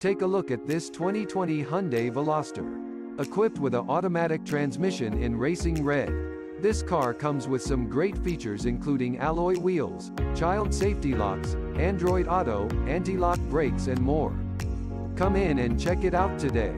Take a look at this 2020 Hyundai Veloster. Equipped with an automatic transmission in racing red. This car comes with some great features including alloy wheels, child safety locks, Android Auto, anti-lock brakes and more. Come in and check it out today.